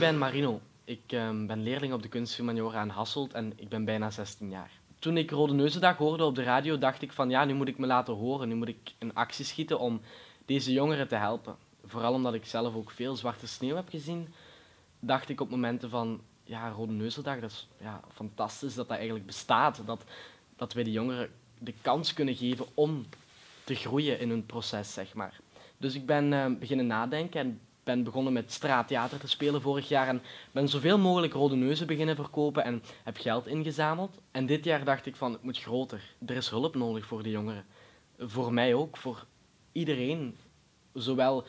Ben Marino. Ik ehm, ben leerling op de kunsthumaniora aan Hasselt en ik ben bijna 16 jaar. Toen ik Rode Neuzendag hoorde op de radio, dacht ik van ja, nu moet ik me laten horen. Nu moet ik een actie schieten om deze jongeren te helpen. Vooral omdat ik zelf ook veel zwarte sneeuw heb gezien, dacht ik op momenten van ja, Rode Neuzendag, dat is ja, fantastisch dat dat eigenlijk bestaat. Dat, dat wij de jongeren de kans kunnen geven om te groeien in hun proces, zeg maar. Dus ik ben uh, beginnen nadenken en ben begonnen met straattheater te spelen vorig jaar en ben zoveel mogelijk rode neuzen beginnen verkopen en heb geld ingezameld. En dit jaar dacht ik van, het moet groter. Er is hulp nodig voor de jongeren. Voor mij ook, voor iedereen. Zowel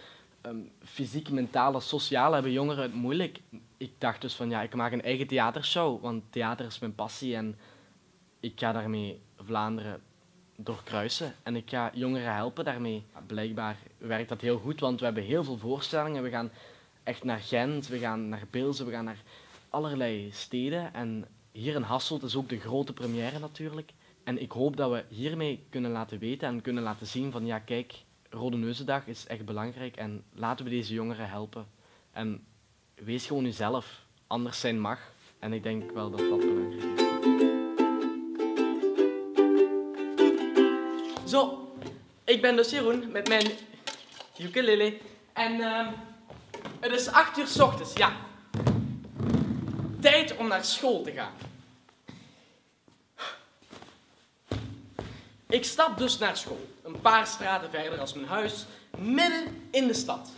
um, fysiek, mentaal als sociaal hebben jongeren het moeilijk. Ik dacht dus van, ja, ik maak een eigen theatershow, want theater is mijn passie en ik ga daarmee Vlaanderen doorkruisen. En ik ga jongeren helpen daarmee. Blijkbaar werkt dat heel goed, want we hebben heel veel voorstellingen. We gaan echt naar Gent, we gaan naar Beelze, we gaan naar allerlei steden. En hier in Hasselt is ook de grote première natuurlijk. En ik hoop dat we hiermee kunnen laten weten en kunnen laten zien van ja, kijk, Rode Neuzendag is echt belangrijk en laten we deze jongeren helpen. En wees gewoon jezelf, anders zijn mag. En ik denk wel dat dat belangrijk is. Zo, ik ben dus Jeroen met mijn ukulele. En uh, het is 8 uur s ochtends, ja. Tijd om naar school te gaan. Ik stap dus naar school, een paar straten verder als mijn huis, midden in de stad.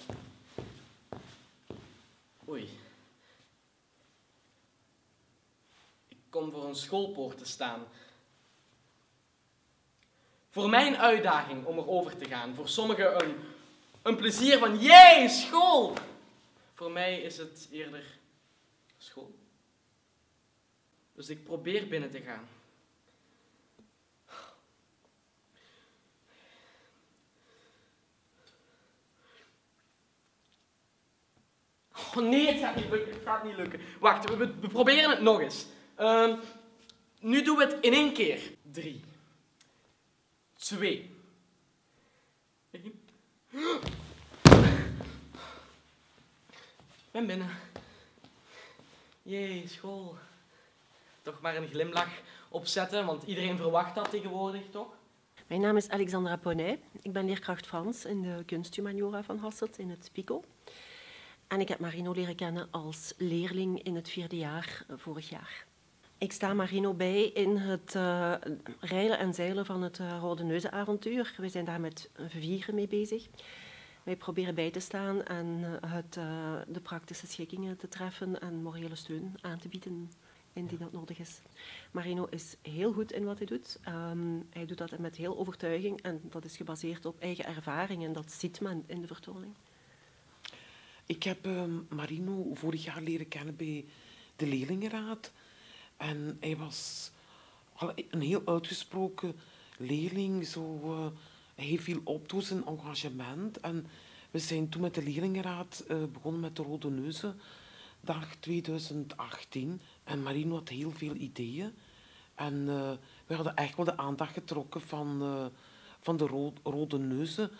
Oei. Ik kom voor een schoolpoort te staan voor mij een uitdaging om erover te gaan. Voor sommigen een, een plezier van, jee, school! Voor mij is het eerder school. Dus ik probeer binnen te gaan. Oh nee, het gaat niet lukken. Gaat niet lukken. Wacht, we, proberen het nog eens. Uh, nu doen we het in één keer. Drie. Twee. Ik ben binnen. Jee, school. Toch maar een glimlach opzetten, want iedereen verwacht dat tegenwoordig, toch? Mijn naam is Alexandra Poney. Ik ben leerkracht Frans in de kunsthumaniora van Hasselt in het PICO. En ik heb Marino leren kennen als leerling in het vierde jaar vorig jaar. Ik sta Marino bij in het uh, reilen en zeilen van het uh, Rode Neuzenavontuur. We zijn daar met vieren mee bezig. Wij proberen bij te staan en het, uh, de praktische schikkingen te treffen en morele steun aan te bieden indien dat nodig is. Marino is heel goed in wat hij doet. Um, hij doet dat met heel overtuiging en dat is gebaseerd op eigen ervaring en dat ziet men in de vertoning. Ik heb Marino vorig jaar leren kennen bij de leerlingenraad. En hij was een heel uitgesproken leerling. Zo, uh, heeft veel op door zijn engagement. En we zijn toen met de leerlingenraad uh, begonnen met de Rode Neuzen, dag 2018. En Marino had heel veel ideeën. En uh, we hadden echt wel de aandacht getrokken van, van de Rode, Rode Neuzen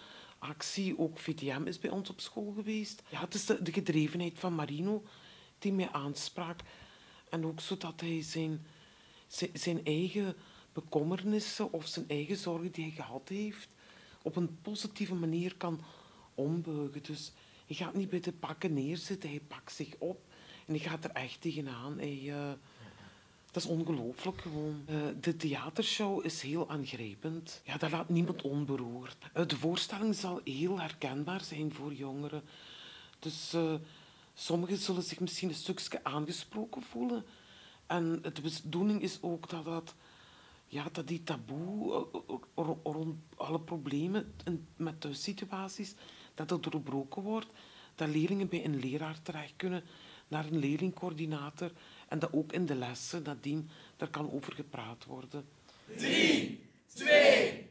actie. Ook VTM is bij ons op school geweest. Ja, het is de, de gedrevenheid van Marino die mij aansprak. En ook zodat hij zijn, zijn eigen bekommernissen of zijn eigen zorgen die hij gehad heeft, op een positieve manier kan ombuigen. Dus hij gaat niet bij de pakken neerzitten, hij pakt zich op en hij gaat er echt tegenaan. Hij, uh, dat is ongelooflijk gewoon. Uh, de theatershow is heel aangrijpend. Ja, dat laat niemand onberoerd. Uh, de voorstelling zal heel herkenbaar zijn voor jongeren. Dus Sommigen zullen zich misschien een stukje aangesproken voelen. En de bedoeling is ook dat, dat, ja, dat die taboe eh, eh, rond alle problemen met thuissituaties, dat dat doorbroken wordt. Dat leerlingen bij een leraar terecht kunnen, naar een leerlingcoördinator. En dat ook in de lessen nadien daar kan over gepraat worden. 3, 2, 1. Rode